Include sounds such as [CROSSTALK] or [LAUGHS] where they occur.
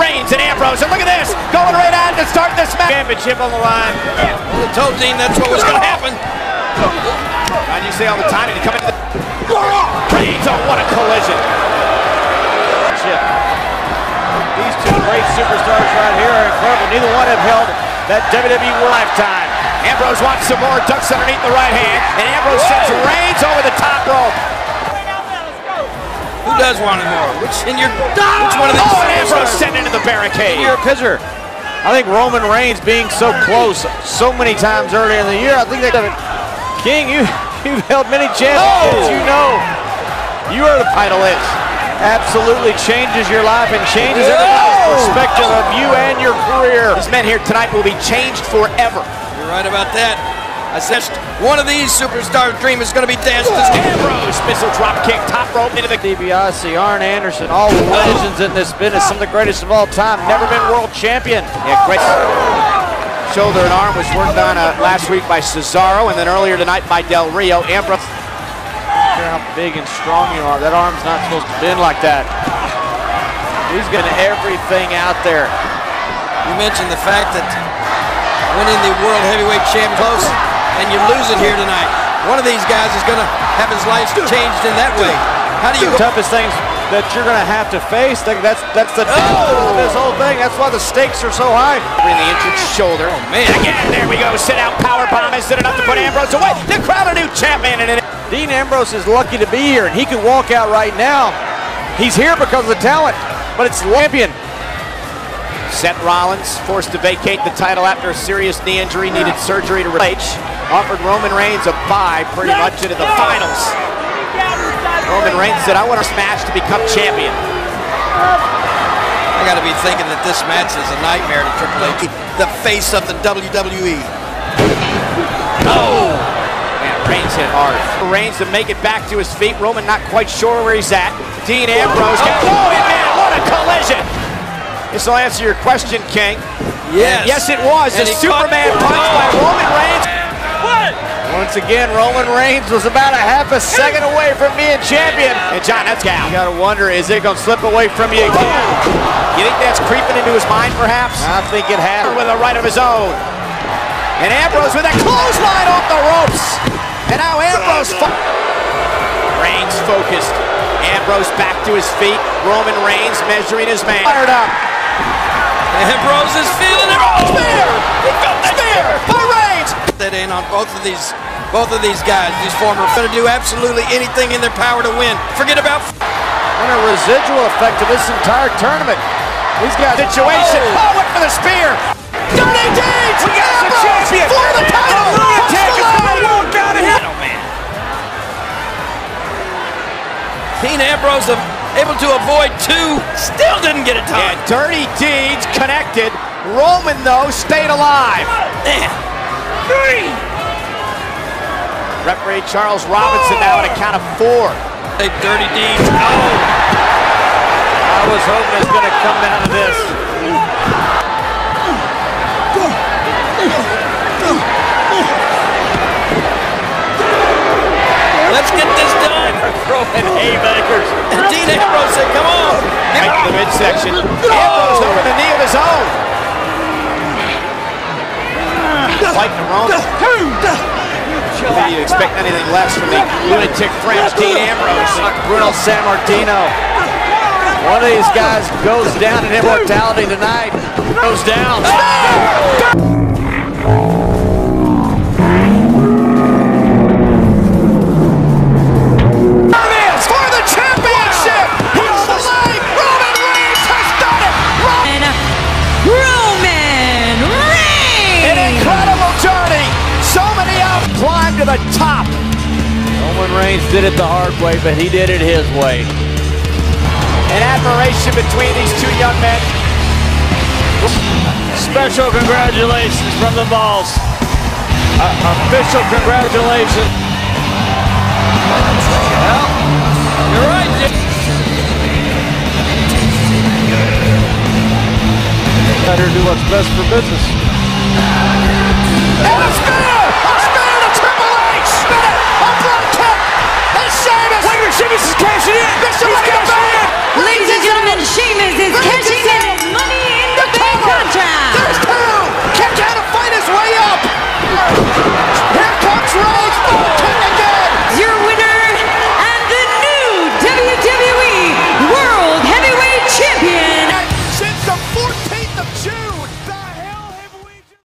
Reigns and Ambrose, and look at this, going right on to start this match. Championship on the line. The told team that's what was going to happen. And you say all the time, and you come into the... Reigns, oh, what a collision. Right here are incredible. Neither one have held that WWE lifetime. Ambrose wants some more, ducks underneath the right hand, and Ambrose sends Reigns over the top rope. Who does want it more? Which in your which one of these? Oh, and Ambrose sent into the barricade. Your pitcher. I think Roman Reigns being so close so many times earlier in the year, I think they got it. King, you [LAUGHS] you've held many championships. Oh. You know, you are the title is. Absolutely changes your life and changes everybody's perspective of you and your career. This man here tonight will be changed forever. You're right about that. I said one of these superstar dream is going to be dashed. This Ambrose, missile drop kick, top rope into the... DiBiase, Arn Anderson, all the legends in this business, some of the greatest of all time, never been world champion. Yeah, great. Shoulder and arm was worked on uh, last week by Cesaro, and then earlier tonight by Del Rio. Ambrose... care how big and strong you are. That arm's not supposed to bend like that. He's getting everything out there. You mentioned the fact that winning the World Heavyweight Champion close, and you lose it here tonight. One of these guys is going to have his life changed in that way. How do you The toughest things that you're going to have to face, that- that's that's the Oh! this whole thing. That's why the stakes are so high. Bring the injured shoulder. Oh, man. Again, there we go. Sit out power bomb. Is it enough to put Ambrose away? The crowd a new champion. And it Dean Ambrose is lucky to be here, and he can walk out right now. He's here because of the talent, but it's champion. Seth Rollins forced to vacate the title after a serious knee injury, needed surgery to replace. Offered Roman Reigns a bye pretty much into the finals. Roman Reigns said, I want to smash to become champion. I got to be thinking that this match is a nightmare to Triple H, the face of the. WWE. Oh! Man, Reigns hit hard. Reigns to make it back to his feet. Roman not quite sure where he's at. Dean Ambrose. Get, oh, man, what a collision. This will answer your question, King. Yes. Yes, it was. And a Superman caught- punch by Roman Reigns. What? Once again, Roman Reigns was about a half a second away from being champion. And John, that's You gal. gotta wonder, is it gonna slip away from you again? You think that's creeping into his mind, perhaps? I think it has. With a right of his own. And Ambrose with that clothesline off the ropes. And now Ambrose. Reigns focused. Ambrose back to his feet. Roman Reigns measuring his man. Fired up. Ambrose is feeling it. Oh, Spear! He felt that spear by Reigns. that in on both of these both of these guys. These former going to do absolutely anything in their power to win. Forget about And a residual effect to this entire tournament. These guys Situation. Oh, went for the able to avoid two. Still didn't get it And time. Dirty Deeds connected. Roman, though, stayed alive. Man. Referee Charles Robinson now at a count of four. They dirty deeds. Oh, I was hoping it was gonna come down to this. Said, "Come on." Right to the midsection. Ambrose over the knee of his own. Fighting Roman. Did you expect anything less from the lunatic Fringe Dean Ambrose? Bruno Sammartino. One of these guys goes down in immortality tonight. Goes down. It's to the top. Roman Reigns did it the hard way, but he did it his way. And admiration between these two young men. Special congratulations from the balls. Uh, official congratulations. Well, you're right. Better do what's best for business. And! Simmons is cashing in. Mr. He's cashing in.